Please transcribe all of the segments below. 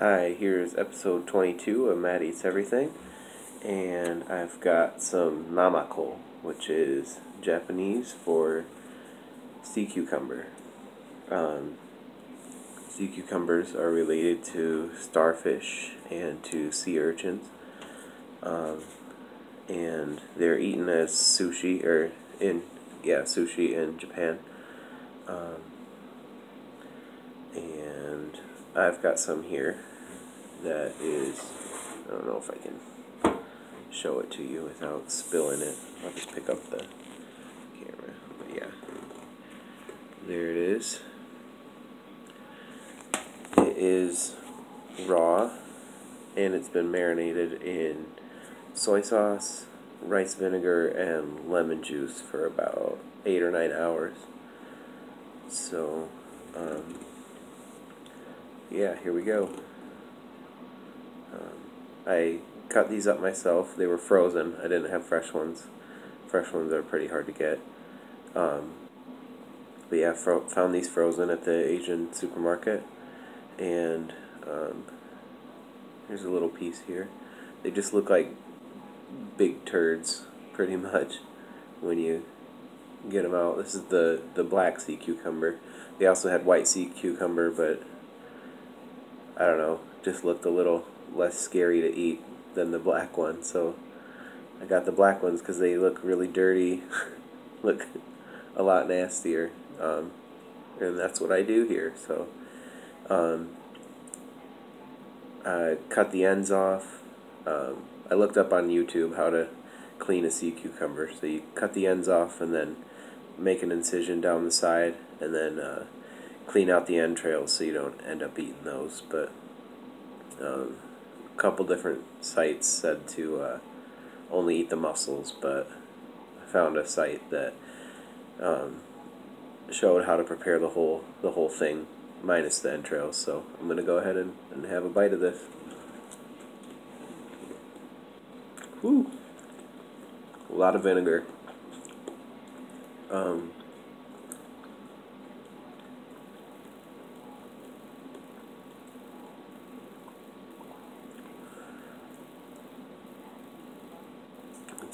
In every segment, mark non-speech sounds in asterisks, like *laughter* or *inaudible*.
Hi, here's episode 22 of Matt Eats Everything, and I've got some namako, which is Japanese for sea cucumber. Um, sea cucumbers are related to starfish and to sea urchins, um, and they're eaten as sushi, or in, yeah, sushi in Japan. Um, and I've got some here that is, I don't know if I can show it to you without spilling it. I'll just pick up the camera. But yeah, there it is. It is raw and it's been marinated in soy sauce, rice vinegar, and lemon juice for about eight or nine hours. So, um, yeah, here we go. Um, I cut these up myself. They were frozen. I didn't have fresh ones. Fresh ones are pretty hard to get. Um, but yeah, found these frozen at the Asian supermarket. And um, here's a little piece here. They just look like big turds, pretty much, when you get them out. This is the, the black sea cucumber. They also had white sea cucumber, but I don't know, just looked a little less scary to eat than the black one. So I got the black ones because they look really dirty, *laughs* look a lot nastier, um, and that's what I do here. So um, I cut the ends off. Um, I looked up on YouTube how to clean a sea cucumber. So you cut the ends off and then make an incision down the side and then uh, clean out the entrails so you don't end up eating those. But um, a couple different sites said to uh, only eat the muscles, but I found a site that um, showed how to prepare the whole the whole thing minus the entrails. So I'm gonna go ahead and, and have a bite of this. Woo! A lot of vinegar. Um,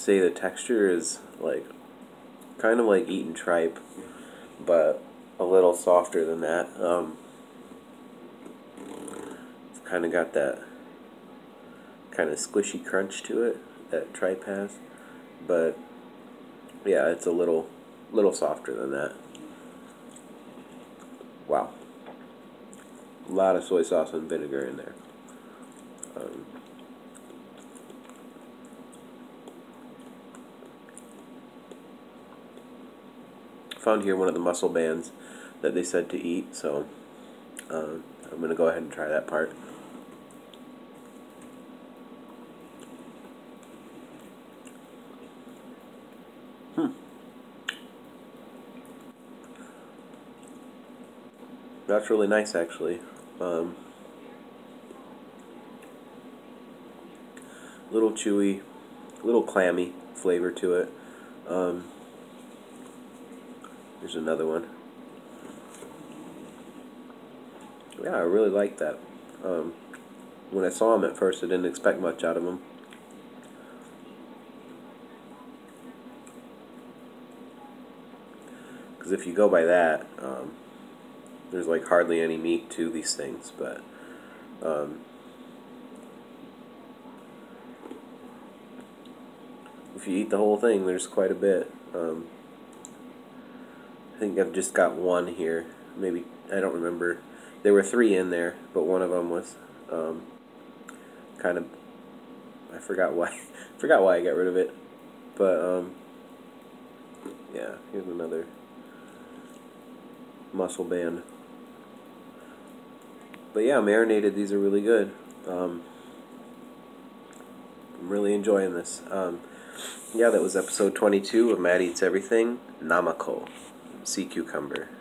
say the texture is like kind of like eating tripe, but a little softer than that. Um, it's kind of got that kind of squishy crunch to it that tripe has, but yeah, it's a little little softer than that. Wow. A lot of soy sauce and vinegar in there. Um, found here one of the muscle bands that they said to eat, so um, I'm going to go ahead and try that part. Hmm. That's really nice, actually. Um, little chewy, little clammy flavor to it. Um, Here's another one. Yeah, I really like that. Um, when I saw him at first, I didn't expect much out of him. Because if you go by that, um, there's like hardly any meat to these things, but um, if you eat the whole thing, there's quite a bit. Um, think I've just got one here. Maybe I don't remember. There were three in there, but one of them was um, kind of. I forgot why. *laughs* forgot why I got rid of it, but um, yeah. Here's another muscle band. But yeah, marinated. These are really good. Um, I'm really enjoying this. Um, yeah, that was episode 22 of Matt Eats Everything. Namako sea cucumber.